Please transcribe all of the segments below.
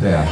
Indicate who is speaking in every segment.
Speaker 1: 对啊。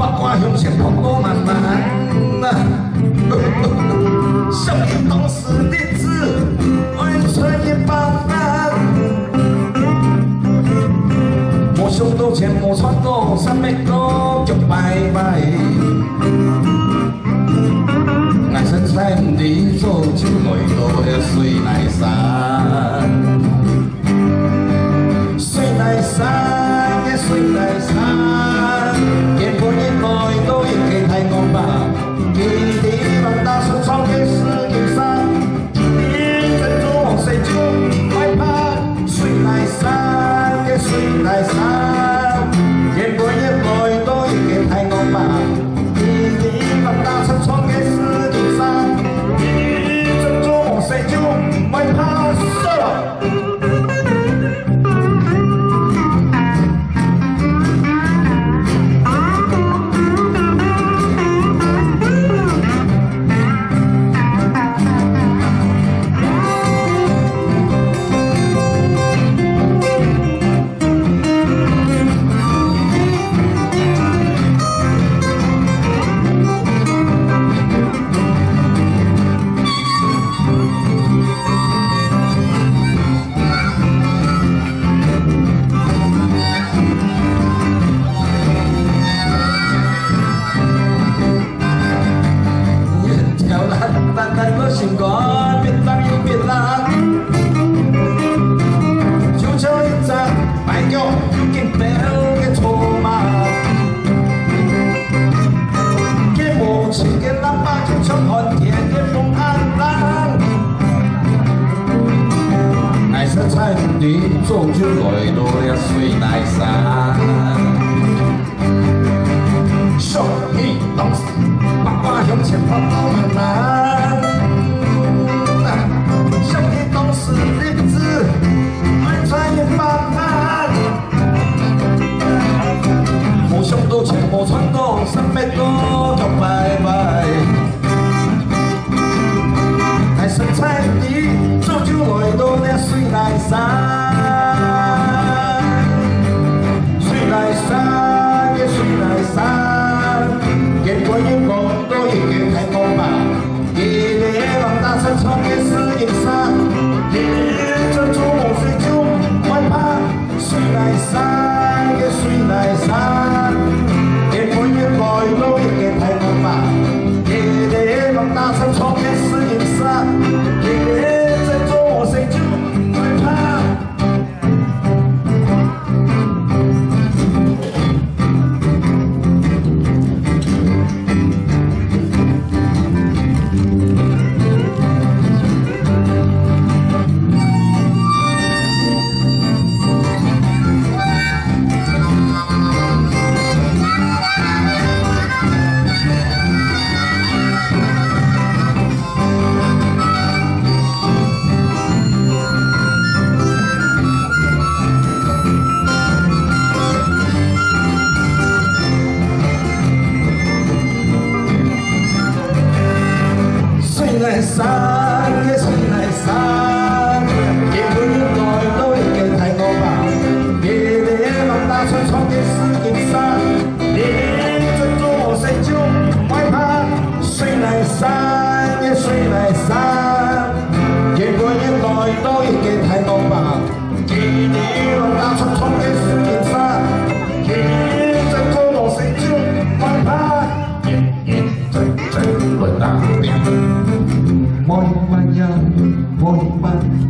Speaker 1: 向前跑步慢慢呐，少年当时日子，爱穿一般般。我想到前无穿过三百多脚拜拜，爱身材你做就来到了水来山，你终究来到了水来山，少年当时爸爸向前跑跑慢慢，少年当时日子爱穿越漫漫，梦想都前无穿过三百多条拜拜，还身材你终究来到了水来山。山嘅水泥山，夜半來到嘅睇我吧，夜夜望大山窗嘅 morre em.